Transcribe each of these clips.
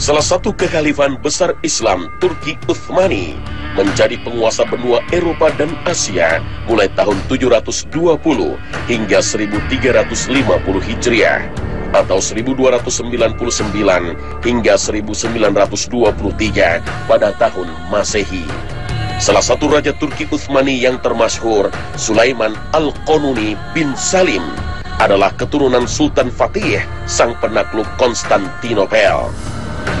Salah satu kekhalifan besar Islam Turki Uthmani menjadi penguasa benua Eropa dan Asia mulai tahun 720 hingga 1350 Hijriah atau 1299 hingga 1923 pada tahun Masehi. Salah satu raja Turki Uthmani yang termasyhur, Sulaiman Al-Qanuni bin Salim, adalah keturunan Sultan Fatih, sang penakluk Konstantinopel.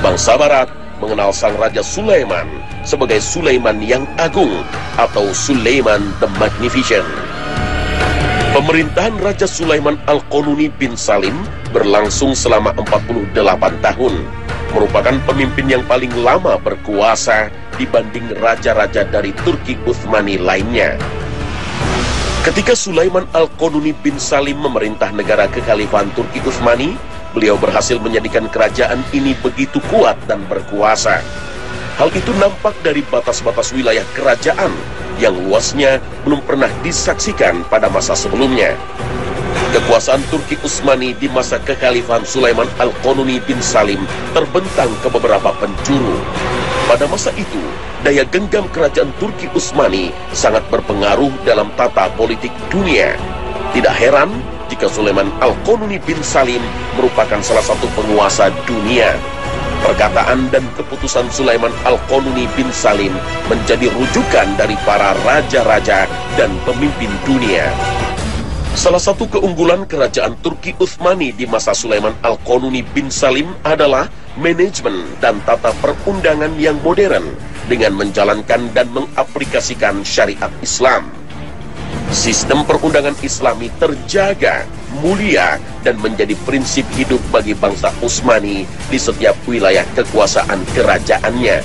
Bangsa Barat mengenal sang Raja Sulaiman sebagai Sulaiman yang Agung atau Sulaiman the Magnificent. Pemerintahan Raja Sulaiman Al-Qanuni bin Salim berlangsung selama 48 tahun, merupakan pemimpin yang paling lama berkuasa dibanding raja-raja dari Turki Uthmani lainnya. Ketika Sulaiman Al-Qanuni bin Salim memerintah negara kekhalifahan Turki Uthmani, beliau berhasil menjadikan kerajaan ini begitu kuat dan berkuasa. Hal itu nampak dari batas-batas wilayah kerajaan yang luasnya belum pernah disaksikan pada masa sebelumnya. Kekuasaan Turki Utsmani di masa kekhalifahan Sulaiman Al-Qanuni bin Salim terbentang ke beberapa penjuru. Pada masa itu, daya genggam kerajaan Turki Utsmani sangat berpengaruh dalam tata politik dunia. Tidak heran jika Sulaiman Al-Qanuni bin Salim merupakan salah satu penguasa dunia. Perkataan dan keputusan Sulaiman Al-Qanuni bin Salim menjadi rujukan dari para raja-raja dan pemimpin dunia. Salah satu keunggulan kerajaan Turki Uthmani di masa Sulaiman Al-Qanuni bin Salim adalah manajemen dan tata perundangan yang modern dengan menjalankan dan mengaplikasikan syariat Islam. Sistem perundangan Islami terjaga, mulia, dan menjadi prinsip hidup bagi bangsa Utsmani di setiap wilayah kekuasaan kerajaannya.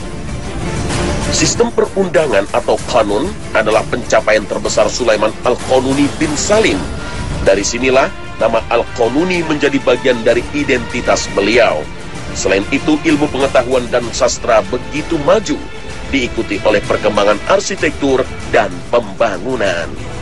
Sistem perundangan atau kanun adalah pencapaian terbesar Sulaiman Al-Qanuni bin Salim. Dari sinilah nama Al-Qanuni menjadi bagian dari identitas beliau. Selain itu, ilmu pengetahuan dan sastra begitu maju, diikuti oleh perkembangan arsitektur dan pembangunan.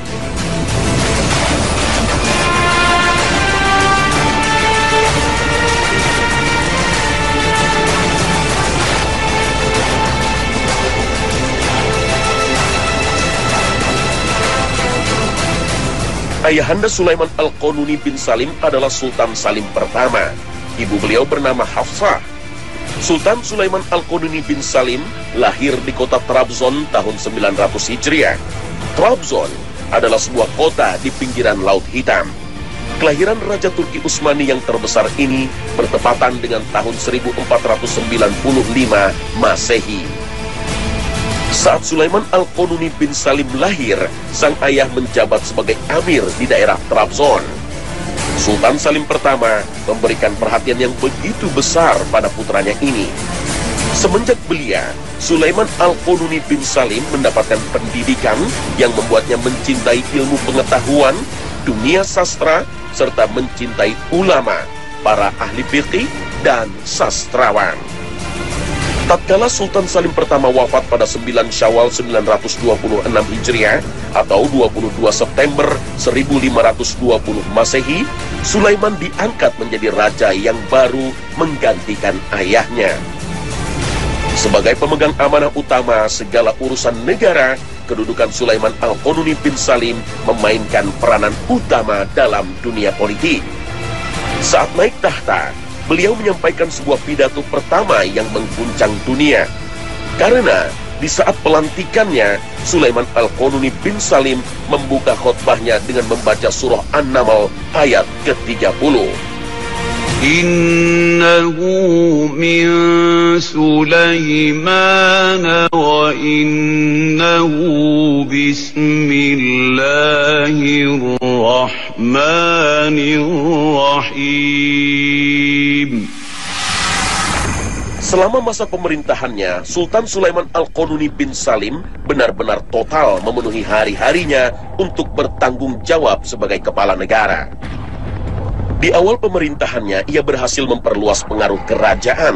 Ayahanda Sulaiman Al-Qanuni bin Salim adalah Sultan Salim pertama. Ibu beliau bernama Hafsah. Sultan Sulaiman Al-Qanuni bin Salim lahir di kota Trabzon tahun 900 Hijriah. Trabzon adalah sebuah kota di pinggiran Laut Hitam. Kelahiran Raja Turki Utsmani yang terbesar ini bertepatan dengan tahun 1495 Masehi. Saat Sulaiman Al-Qanuni bin Salim lahir, sang ayah menjabat sebagai amir di daerah Trabzon. Sultan Salim pertama memberikan perhatian yang begitu besar pada putranya ini. Semenjak belia, Sulaiman Al-Qanuni bin Salim mendapatkan pendidikan yang membuatnya mencintai ilmu pengetahuan, dunia sastra, serta mencintai ulama, para ahli fikih, dan sastrawan. Tatkala Sultan Salim pertama wafat pada 9 Syawal 926 Hijriah atau 22 September 1520 Masehi, Sulaiman diangkat menjadi raja yang baru menggantikan ayahnya. Sebagai pemegang amanah utama segala urusan negara, kedudukan Sulaiman Al-Qanuni bin Salim memainkan peranan utama dalam dunia politik. Saat naik tahta, beliau menyampaikan sebuah pidato pertama yang mengguncang dunia. Karena di saat pelantikannya, Sulaiman Al-Qanuni bin Salim membuka khutbahnya dengan membaca surah An-Naml ayat ke-30. Innahu min Sulaiman wa innahu bismillahirrahmanirrahim. Selama masa pemerintahannya, Sultan Sulaiman Al-Qanuni bin Salim benar-benar total memenuhi hari-harinya untuk bertanggung jawab sebagai kepala negara. Di awal pemerintahannya, ia berhasil memperluas pengaruh kerajaan.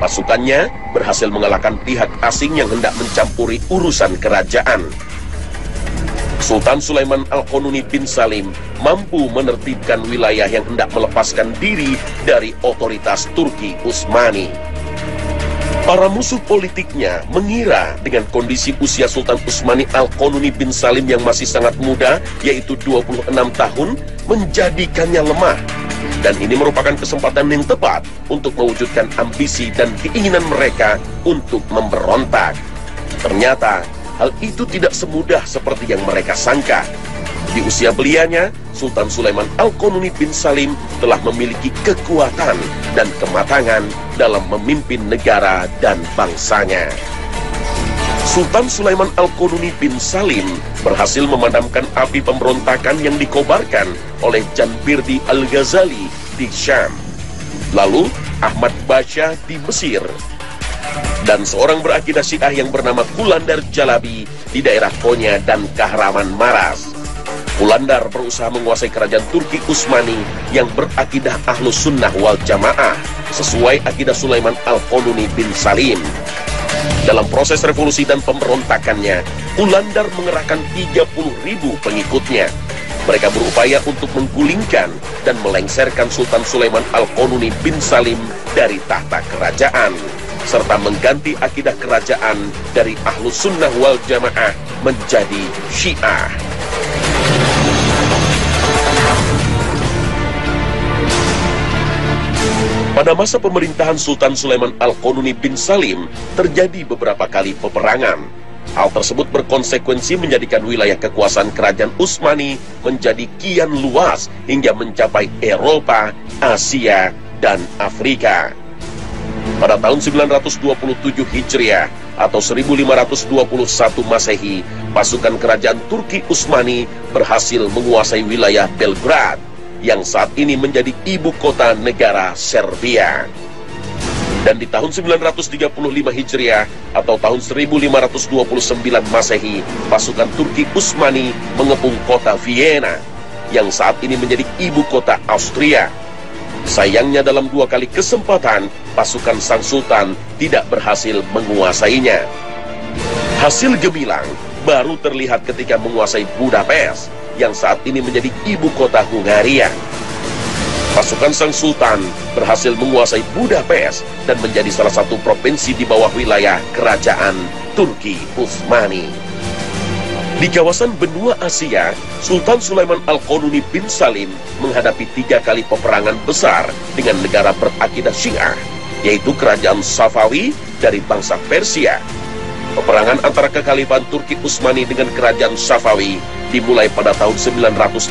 Pasukannya berhasil mengalahkan pihak asing yang hendak mencampuri urusan kerajaan. Sultan Sulaiman Al-Qanuni bin Salim mampu menertibkan wilayah yang hendak melepaskan diri dari otoritas Turki Utsmani. Para musuh politiknya mengira dengan kondisi usia Sultan Utsmani Al-Qanuni bin Salim yang masih sangat muda, yaitu 26 tahun, menjadikannya lemah. Dan ini merupakan kesempatan yang tepat untuk mewujudkan ambisi dan keinginan mereka untuk memberontak. Ternyata, hal itu tidak semudah seperti yang mereka sangka. Di usia belianya, Sultan Sulaiman Al-Qanuni bin Salim telah memiliki kekuatan dan kematangan dalam memimpin negara dan bangsanya. Sultan Sulaiman Al-Qanuni bin Salim berhasil memadamkan api pemberontakan yang dikobarkan oleh Janbirdi Al-Ghazali di Syam. Lalu Ahmad Basha di Mesir. Dan seorang berakidah Syiah yang bernama Kulandar Jalabi di daerah Konya dan Kahraman Maras. Kulandar berusaha menguasai kerajaan Turki Utsmani yang berakidah Ahlus Sunnah wal Jamaah sesuai akidah Sulaiman Al-Qanuni bin Salim. Dalam proses revolusi dan pemberontakannya, Kulandar mengerahkan 30 ribu pengikutnya. Mereka berupaya untuk menggulingkan dan melengsarkan Sultan Sulaiman Al-Qanuni bin Salim dari tahta kerajaan serta mengganti akidah kerajaan dari Ahlus Sunnah wal Jamaah menjadi Syiah. Pada masa pemerintahan Sultan Sulaiman Al-Qanuni bin Salim, terjadi beberapa kali peperangan. Hal tersebut berkonsekuensi menjadikan wilayah kekuasaan kerajaan Utsmani menjadi kian luas hingga mencapai Eropa, Asia, dan Afrika. Pada tahun 927 Hijriah atau 1521 Masehi, pasukan kerajaan Turki Utsmani berhasil menguasai wilayah Belgrade yang saat ini menjadi ibu kota negara Serbia. Dan di tahun 935 Hijriah atau tahun 1529 Masehi, pasukan Turki Utsmani mengepung kota Vienna yang saat ini menjadi ibu kota Austria. Sayangnya dalam dua kali kesempatan, pasukan Sang Sultan tidak berhasil menguasainya. Hasil gemilang baru terlihat ketika menguasai Budapest yang saat ini menjadi ibu kota Hungaria. Pasukan Sang Sultan berhasil menguasai Budapest dan menjadi salah satu provinsi di bawah wilayah kerajaan Turki Utsmani. Di kawasan benua Asia, Sultan Sulaiman Al-Qanuni bin Salim menghadapi tiga kali peperangan besar dengan negara berakidah Syiah, yaitu kerajaan Safawi dari bangsa Persia, Peperangan antara kekhalifahan Turki Utsmani dengan kerajaan Safawi dimulai pada tahun 941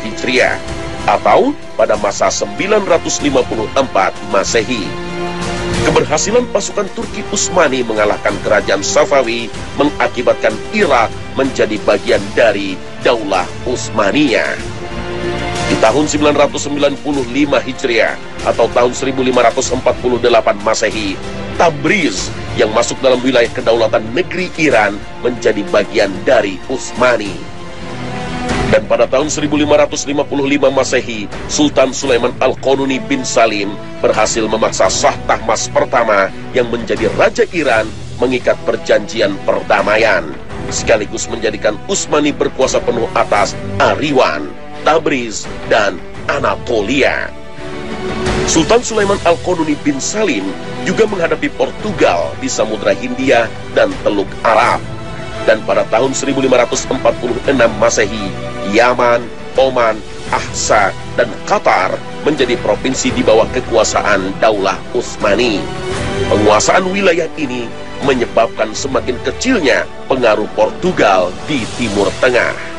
Hijriah atau pada masa 954 Masehi. Keberhasilan pasukan Turki Utsmani mengalahkan kerajaan Safawi mengakibatkan Irak menjadi bagian dari Daulah Utsmaniyah. Di tahun 995 Hijriah atau tahun 1548 Masehi, Tabriz yang masuk dalam wilayah kedaulatan negeri Iran menjadi bagian dari Utsmani. Dan pada tahun 1555 Masehi, Sultan Sulaiman Al-Qanuni bin Salim berhasil memaksa Shah Tahmas pertama yang menjadi Raja Iran mengikat perjanjian perdamaian, sekaligus menjadikan Utsmani berkuasa penuh atas Ariwan, Tabriz, dan Anatolia. Sultan Sulaiman Al-Qanuni bin Salim juga menghadapi Portugal di Samudra Hindia dan Teluk Arab. Dan pada tahun 1546 Masehi, Yaman, Oman, Ahsa, dan Qatar menjadi provinsi di bawah kekuasaan Daulah Utsmani. Penguasaan wilayah ini menyebabkan semakin kecilnya pengaruh Portugal di Timur Tengah.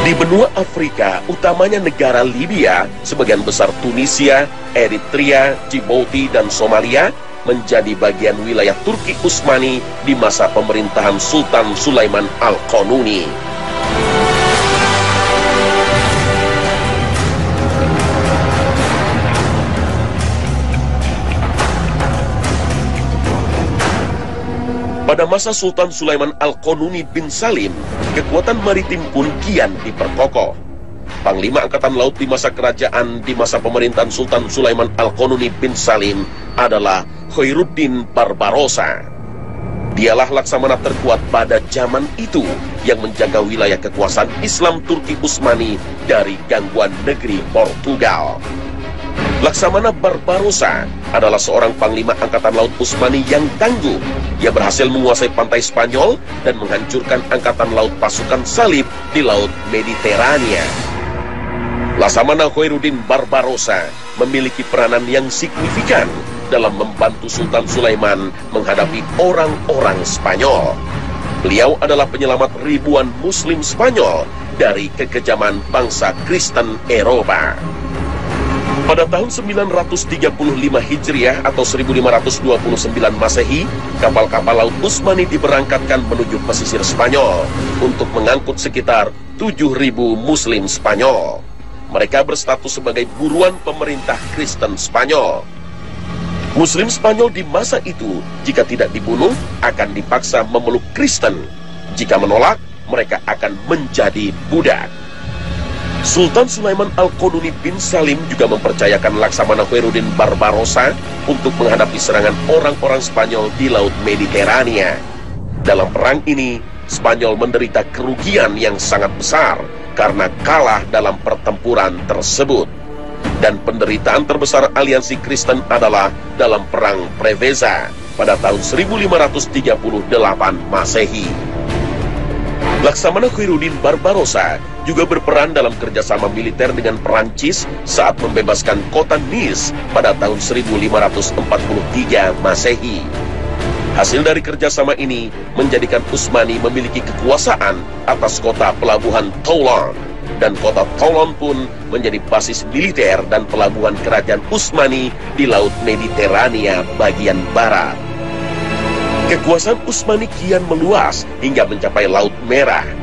Di benua Afrika, utamanya negara Libya, sebagian besar Tunisia, Eritrea, Djibouti, dan Somalia, menjadi bagian wilayah Turki Utsmani di masa pemerintahan Sultan Sulaiman Al-Qanuni. Pada masa Sultan Sulaiman Al-Qanuni bin Salim, kekuatan maritim pun kian diperkokoh. Panglima Angkatan Laut di masa kerajaan di masa pemerintahan Sultan Sulaiman Al-Qanuni bin Salim adalah Khairuddin Barbarossa. Dialah laksamana terkuat pada zaman itu yang menjaga wilayah kekuasaan Islam Turki Utsmani dari gangguan negeri Portugal. Laksamana Barbarossa adalah seorang panglima angkatan laut Utsmani yang tangguh. Ia berhasil menguasai pantai Spanyol dan menghancurkan angkatan laut pasukan salib di laut Mediterania. Laksamana Khairuddin Barbarossa memiliki peranan yang signifikan dalam membantu Sultan Sulaiman menghadapi orang-orang Spanyol. Beliau adalah penyelamat ribuan muslim Spanyol dari kekejaman bangsa Kristen Eropa. Pada tahun 935 Hijriah atau 1529 Masehi, kapal-kapal laut Utsmani diberangkatkan menuju pesisir Spanyol untuk mengangkut sekitar 7.000 muslim Spanyol. Mereka berstatus sebagai buruan pemerintah Kristen Spanyol. Muslim Spanyol di masa itu, jika tidak dibunuh, akan dipaksa memeluk Kristen. Jika menolak, mereka akan menjadi budak. Sultan Sulaiman Al-Qaduni bin Salim juga mempercayakan Laksamana Khairuddin Barbarossa untuk menghadapi serangan orang-orang Spanyol di Laut Mediterania. Dalam perang ini, Spanyol menderita kerugian yang sangat besar karena kalah dalam pertempuran tersebut. Dan penderitaan terbesar aliansi Kristen adalah dalam Perang Preveza pada tahun 1538 Masehi. Laksamana Khairuddin Barbarossa juga berperan dalam kerjasama militer dengan Perancis saat membebaskan kota Nice pada tahun 1543 Masehi. Hasil dari kerjasama ini menjadikan Utsmani memiliki kekuasaan atas kota pelabuhan Toulon dan kota Toulon pun menjadi basis militer dan pelabuhan kerajaan Utsmani di Laut Mediterania bagian barat. Kekuasaan Utsmani kian meluas hingga mencapai Laut Merah.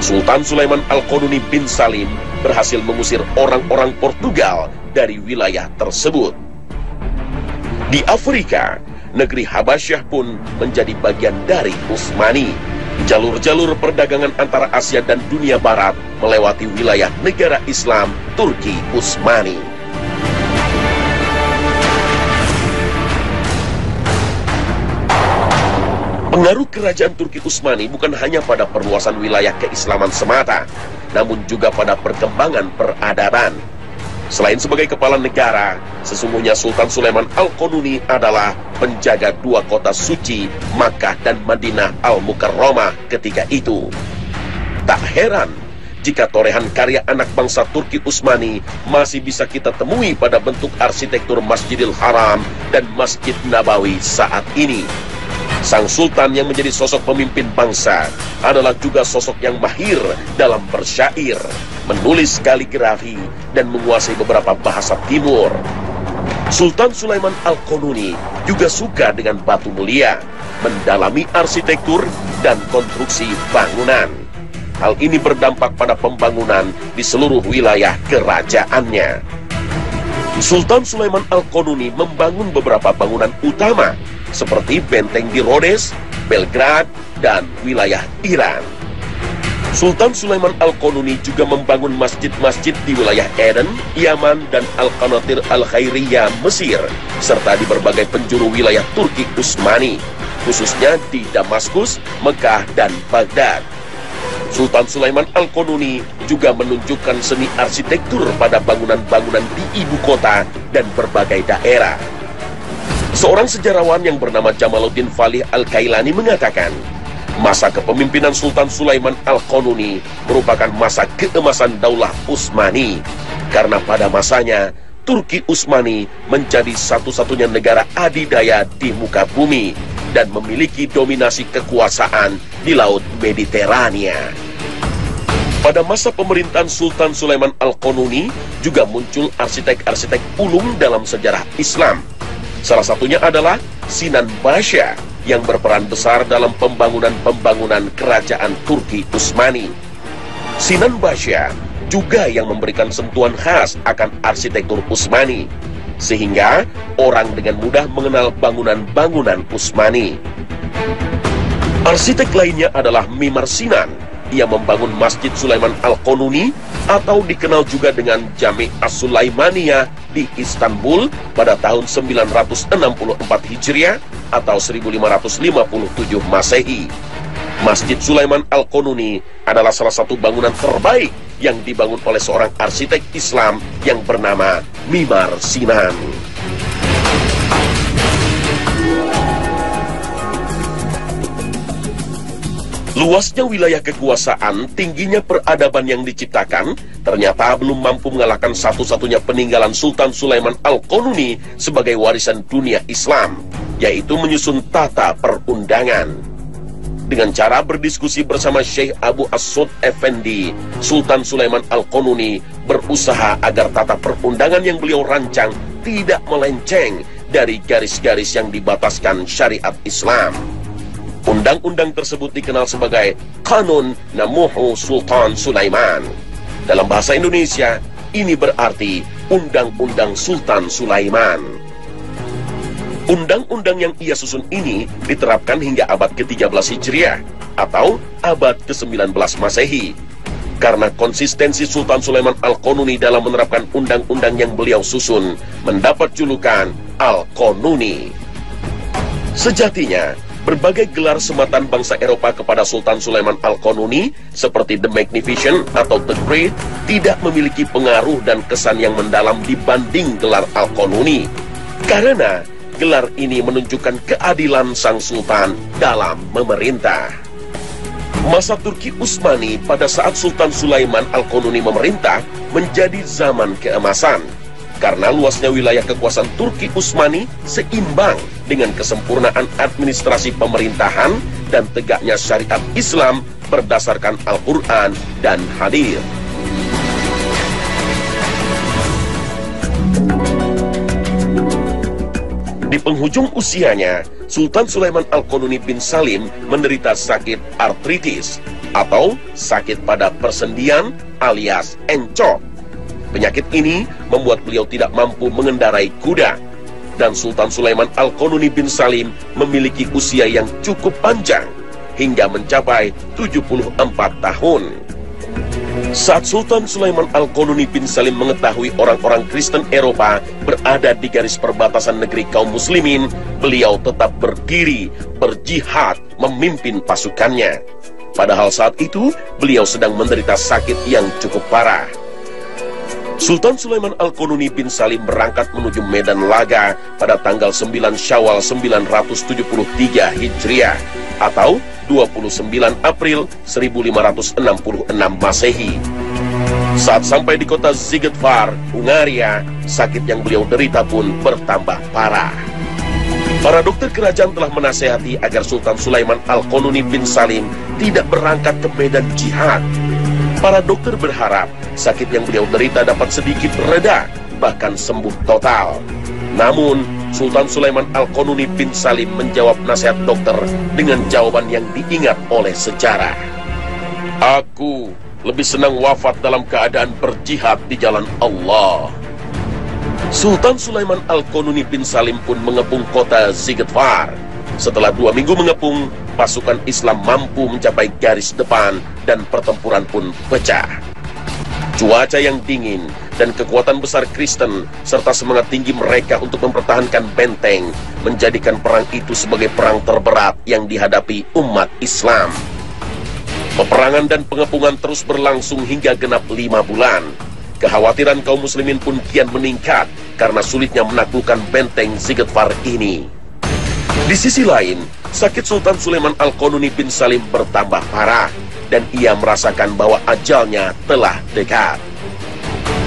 Sultan Sulaiman Al-Qaduni bin Salim berhasil mengusir orang-orang Portugal dari wilayah tersebut. Di Afrika, negeri Habasyah pun menjadi bagian dari Utsmani. Jalur-jalur perdagangan antara Asia dan dunia barat melewati wilayah negara Islam Turki Utsmani. Pengaruh kerajaan Turki Utsmani bukan hanya pada perluasan wilayah keislaman semata, namun juga pada perkembangan peradaban. Selain sebagai kepala negara, sesungguhnya Sultan Sulaiman Al-Qanuni adalah penjaga dua kota suci, Makkah dan Madinah Al-Mukarramah ketika itu. Tak heran jika torehan karya anak bangsa Turki Utsmani masih bisa kita temui pada bentuk arsitektur Masjidil Haram dan Masjid Nabawi saat ini. Sang Sultan yang menjadi sosok pemimpin bangsa adalah juga sosok yang mahir dalam bersyair, menulis kaligrafi, dan menguasai beberapa bahasa timur. Sultan Sulaiman Al-Qanuni juga suka dengan batu mulia, mendalami arsitektur dan konstruksi bangunan. Hal ini berdampak pada pembangunan di seluruh wilayah kerajaannya. Sultan Sulaiman Al-Qanuni membangun beberapa bangunan utama seperti benteng di Rhodes, Belgrad, dan wilayah Iran. Sultan Sulaiman Al-Qanuni juga membangun masjid-masjid di wilayah Eden, Yaman, dan Al-Qanatir Al-Khairiyah, Mesir, serta di berbagai penjuru wilayah Turki Utsmani, khususnya di Damaskus, Mekah, dan Baghdad. Sultan Sulaiman Al-Qanuni juga menunjukkan seni arsitektur pada bangunan-bangunan di ibu kota dan berbagai daerah. Seorang sejarawan yang bernama Jamaluddin Falih Al-Kailani mengatakan, masa kepemimpinan Sultan Sulaiman Al-Qanuni merupakan masa keemasan Daulah Utsmani. Karena pada masanya, Turki Utsmani menjadi satu-satunya negara adidaya di muka bumi dan memiliki dominasi kekuasaan di Laut Mediterania. Pada masa pemerintahan Sultan Sulaiman Al-Qanuni juga muncul arsitek-arsitek ulung dalam sejarah Islam. Salah satunya adalah Sinan Basha yang berperan besar dalam pembangunan-pembangunan kerajaan Turki Utsmani. Sinan Basha juga yang memberikan sentuhan khas akan arsitektur Utsmani, sehingga orang dengan mudah mengenal bangunan-bangunan Utsmani. Arsitek lainnya adalah Mimar Sinan ia membangun Masjid Sulaiman Al-Qanuni atau dikenal juga dengan Jami As-Sulaimaniyah di Istanbul pada tahun 964 Hijriah atau 1557 Masehi. Masjid Sulaiman Al-Qanuni adalah salah satu bangunan terbaik yang dibangun oleh seorang arsitek Islam yang bernama Mimar Sinan. Luasnya wilayah kekuasaan, tingginya peradaban yang diciptakan, ternyata belum mampu mengalahkan satu-satunya peninggalan Sultan Sulaiman Al-Qanuni sebagai warisan dunia Islam, yaitu menyusun tata perundangan. Dengan cara berdiskusi bersama Syekh Abu Asud Effendi, Sultan Sulaiman Al-Qanuni berusaha agar tata perundangan yang beliau rancang tidak melenceng dari garis-garis yang dibataskan syariat Islam. Undang-undang tersebut dikenal sebagai Kanun Namuhu Sultan Sulaiman. Dalam bahasa Indonesia, ini berarti Undang-Undang Sultan Sulaiman. Undang-undang yang ia susun ini diterapkan hingga abad ke-13 Hijriah atau abad ke-19 Masehi. Karena konsistensi Sultan Sulaiman Al-Qanuni dalam menerapkan undang-undang yang beliau susun mendapat julukan Al-Qanuni. Sejatinya, Berbagai gelar sematan bangsa Eropa kepada Sultan Sulaiman Al-Qanuni seperti The Magnificent atau The Great tidak memiliki pengaruh dan kesan yang mendalam dibanding gelar Al-Qanuni. Karena gelar ini menunjukkan keadilan sang sultan dalam memerintah. Masa Turki Utsmani pada saat Sultan Sulaiman Al-Qanuni memerintah menjadi zaman keemasan karena luasnya wilayah kekuasaan Turki Utsmani seimbang dengan kesempurnaan administrasi pemerintahan dan tegaknya syariat Islam berdasarkan Al-Quran dan Hadir. Di penghujung usianya, Sultan Sulaiman Al-Qanuni bin Salim menderita sakit artritis atau sakit pada persendian alias encok Penyakit ini membuat beliau tidak mampu mengendarai kuda. Dan Sultan Sulaiman Al-Qanuni bin Salim memiliki usia yang cukup panjang hingga mencapai 74 tahun. Saat Sultan Sulaiman Al-Qanuni bin Salim mengetahui orang-orang Kristen Eropa berada di garis perbatasan negeri kaum muslimin, beliau tetap berdiri, berjihad, memimpin pasukannya. Padahal saat itu, beliau sedang menderita sakit yang cukup parah. Sultan Sulaiman Al-Qanuni bin Salim berangkat menuju Medan Laga pada tanggal 9 Syawal 973 Hijriah atau 29 April 1566 Masehi. Saat sampai di kota Zigetvar, Hungaria, sakit yang beliau derita pun bertambah parah. Para dokter kerajaan telah menasehati agar Sultan Sulaiman Al-Qanuni bin Salim tidak berangkat ke medan jihad Para dokter berharap sakit yang beliau derita dapat sedikit reda, bahkan sembuh total. Namun, Sultan Sulaiman Al-Qanuni bin Salim menjawab nasihat dokter dengan jawaban yang diingat oleh sejarah. Aku lebih senang wafat dalam keadaan berjihad di jalan Allah. Sultan Sulaiman Al-Qanuni bin Salim pun mengepung kota Zigetvar setelah dua minggu mengepung, pasukan Islam mampu mencapai garis depan dan pertempuran pun pecah. Cuaca yang dingin dan kekuatan besar Kristen serta semangat tinggi mereka untuk mempertahankan benteng menjadikan perang itu sebagai perang terberat yang dihadapi umat Islam. Peperangan dan pengepungan terus berlangsung hingga genap lima bulan. Kekhawatiran kaum muslimin pun kian meningkat karena sulitnya menaklukkan benteng Zigetvar ini. Di sisi lain, sakit Sultan Sulaiman Al-Qanuni bin Salim bertambah parah dan ia merasakan bahwa ajalnya telah dekat.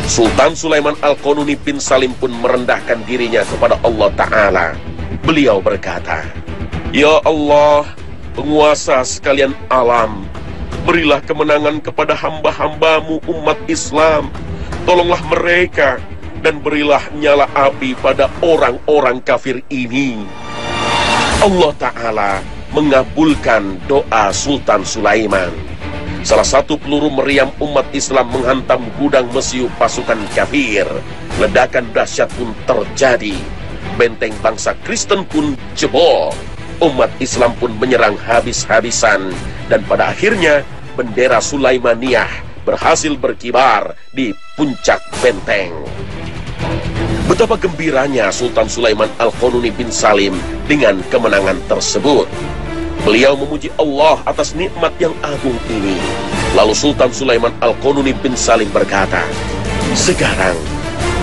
Sultan Sulaiman Al-Qanuni bin Salim pun merendahkan dirinya kepada Allah Ta'ala. Beliau berkata, Ya Allah, penguasa sekalian alam, berilah kemenangan kepada hamba-hambamu umat Islam. Tolonglah mereka dan berilah nyala api pada orang-orang kafir ini. Allah Ta'ala mengabulkan doa Sultan Sulaiman. Salah satu peluru meriam umat Islam menghantam gudang mesiu pasukan kafir. Ledakan dahsyat pun terjadi. Benteng bangsa Kristen pun jebol. Umat Islam pun menyerang habis-habisan. Dan pada akhirnya bendera Sulaimaniyah berhasil berkibar di puncak benteng. Betapa gembiranya Sultan Sulaiman Al-Qanuni bin Salim dengan kemenangan tersebut. Beliau memuji Allah atas nikmat yang agung ini. Lalu Sultan Sulaiman Al-Qanuni bin Salim berkata, Sekarang,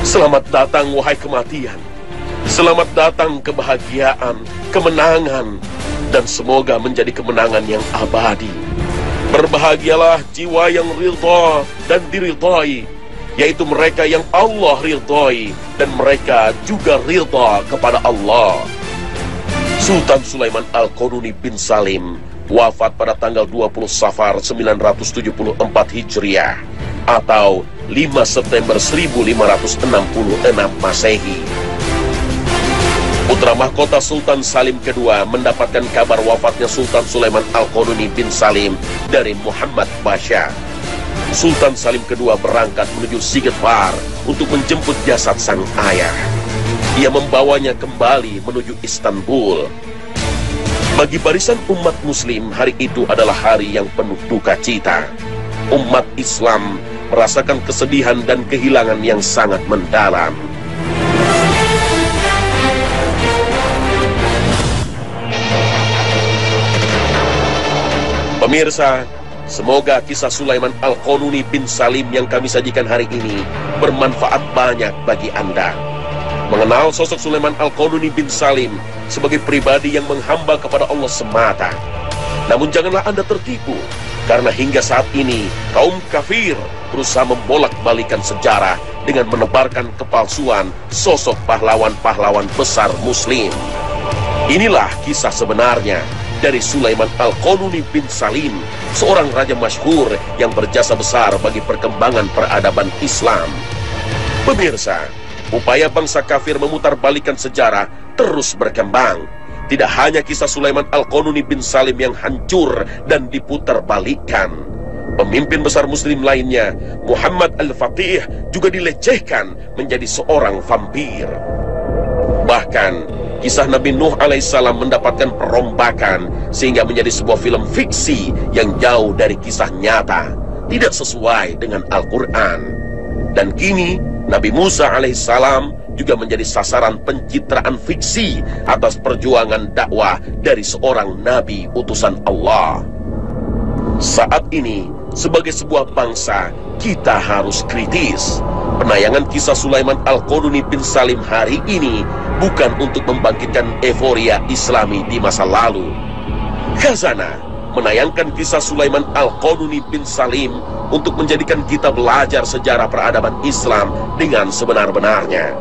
selamat datang wahai kematian. Selamat datang kebahagiaan, kemenangan, dan semoga menjadi kemenangan yang abadi. Berbahagialah jiwa yang ridha dan diridhai, yaitu mereka yang Allah ridhai dan mereka juga ridha kepada Allah. Sultan Sulaiman Al-Qanuni bin Salim wafat pada tanggal 20 Safar 974 Hijriah atau 5 September 1566 Masehi. Putra mahkota Sultan Salim II mendapatkan kabar wafatnya Sultan Sulaiman Al-Qanuni bin Salim dari Muhammad Basya. Sultan Salim II berangkat menuju Sigetvar untuk menjemput jasad sang ayah. Ia membawanya kembali menuju Istanbul. Bagi barisan umat muslim, hari itu adalah hari yang penuh duka cita. Umat Islam merasakan kesedihan dan kehilangan yang sangat mendalam. Pemirsa, semoga kisah Sulaiman Al-Qanuni bin Salim yang kami sajikan hari ini bermanfaat banyak bagi Anda. Mengenal sosok Sulaiman Al-Qanuni bin Salim sebagai pribadi yang menghamba kepada Allah semata. Namun janganlah Anda tertipu, karena hingga saat ini kaum kafir berusaha membolak-balikan sejarah dengan menebarkan kepalsuan sosok pahlawan-pahlawan besar muslim. Inilah kisah sebenarnya dari Sulaiman Al-Qanuni bin Salim, seorang raja masyhur yang berjasa besar bagi perkembangan peradaban Islam. Pemirsa, upaya bangsa kafir memutarbalikkan sejarah terus berkembang. Tidak hanya kisah Sulaiman Al-Qanuni bin Salim yang hancur dan diputarbalikkan. Pemimpin besar muslim lainnya, Muhammad Al-Fatih, juga dilecehkan menjadi seorang vampir. Bahkan, kisah Nabi Nuh alaihissalam mendapatkan perombakan sehingga menjadi sebuah film fiksi yang jauh dari kisah nyata, tidak sesuai dengan Al-Quran. Dan kini, Nabi Musa alaihissalam juga menjadi sasaran pencitraan fiksi atas perjuangan dakwah dari seorang nabi utusan Allah. Saat ini, sebagai sebuah bangsa, kita harus kritis. Penayangan kisah Sulaiman Al-Qaduni bin Salim hari ini bukan untuk membangkitkan euforia islami di masa lalu. Khazana menayangkan kisah Sulaiman Al-Qaduni bin Salim untuk menjadikan kita belajar sejarah peradaban Islam dengan sebenar-benarnya.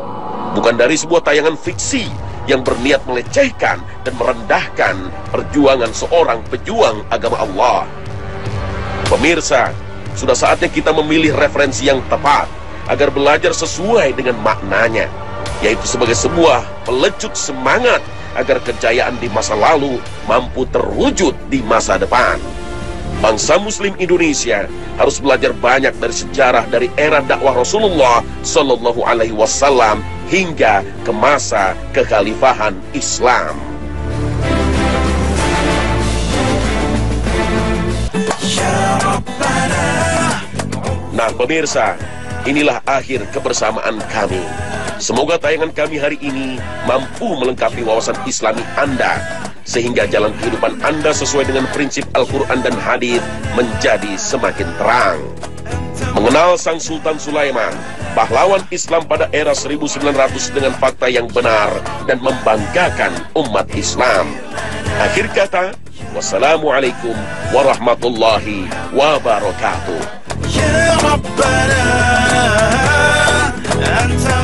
Bukan dari sebuah tayangan fiksi yang berniat melecehkan dan merendahkan perjuangan seorang pejuang agama Allah. Pemirsa, sudah saatnya kita memilih referensi yang tepat agar belajar sesuai dengan maknanya, yaitu sebagai sebuah pelecut semangat agar kejayaan di masa lalu mampu terwujud di masa depan. Bangsa Muslim Indonesia harus belajar banyak dari sejarah dari era dakwah Rasulullah Shallallahu Alaihi Wasallam hingga ke masa kekhalifahan Islam. Nah pemirsa, inilah akhir kebersamaan kami. Semoga tayangan kami hari ini mampu melengkapi wawasan islami Anda sehingga jalan kehidupan Anda sesuai dengan prinsip Al-Quran dan Hadis menjadi semakin terang. Mengenal Sang Sultan Sulaiman, pahlawan Islam pada era 1900 dengan fakta yang benar dan membanggakan umat Islam. Akhir kata, wassalamualaikum warahmatullahi wabarakatuh. Ya Rabbana, Anta